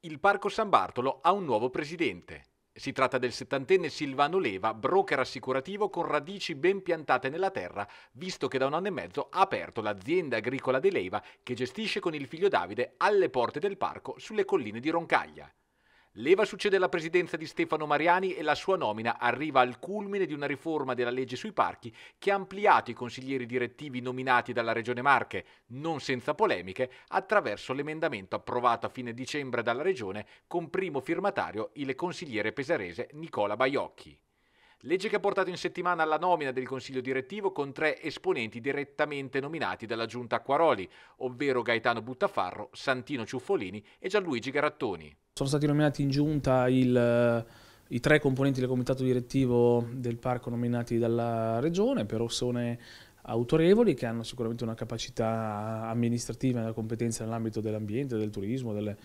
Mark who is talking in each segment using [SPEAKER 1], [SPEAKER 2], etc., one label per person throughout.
[SPEAKER 1] Il Parco San Bartolo ha un nuovo presidente. Si tratta del settantenne Silvano Leva, broker assicurativo con radici ben piantate nella terra, visto che da un anno e mezzo ha aperto l'azienda agricola di Leva che gestisce con il figlio Davide alle porte del parco sulle colline di Roncaglia. Leva succede alla presidenza di Stefano Mariani e la sua nomina arriva al culmine di una riforma della legge sui parchi che ha ampliato i consiglieri direttivi nominati dalla Regione Marche, non senza polemiche, attraverso l'emendamento approvato a fine dicembre dalla Regione con primo firmatario il consigliere pesarese Nicola Baiocchi. Legge che ha portato in settimana alla nomina del consiglio direttivo con tre esponenti direttamente nominati dalla giunta Acquaroli, ovvero Gaetano Buttafarro, Santino Ciuffolini e Gianluigi Garattoni.
[SPEAKER 2] Sono stati nominati in giunta il, eh, i tre componenti del comitato direttivo del parco nominati dalla regione, persone autorevoli che hanno sicuramente una capacità amministrativa e una competenza nell'ambito dell'ambiente, del turismo, delle,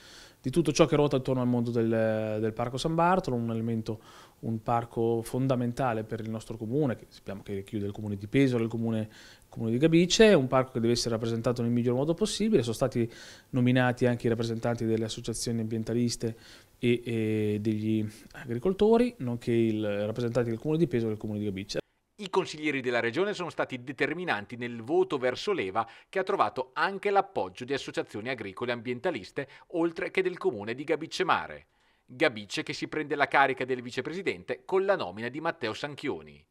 [SPEAKER 2] di tutto ciò che ruota attorno al mondo del, del, Parco San Bartolo, un elemento, un parco fondamentale per il nostro comune, che sappiamo che chiude il comune di Pesaro, il comune, comune di Gabice, un parco che deve essere rappresentato nel miglior modo possibile, sono stati nominati anche i rappresentanti delle associazioni ambientaliste e, e degli agricoltori, nonché i rappresentanti del comune di Pesaro e del comune di Gabice.
[SPEAKER 1] I consiglieri della regione sono stati determinanti nel voto verso l'EVA che ha trovato anche l'appoggio di associazioni agricole ambientaliste oltre che del comune di Gabice Mare. Gabice che si prende la carica del vicepresidente con la nomina di Matteo Sanchioni.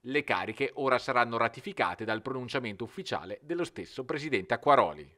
[SPEAKER 1] Le cariche ora saranno ratificate dal pronunciamento ufficiale dello stesso presidente Acquaroli.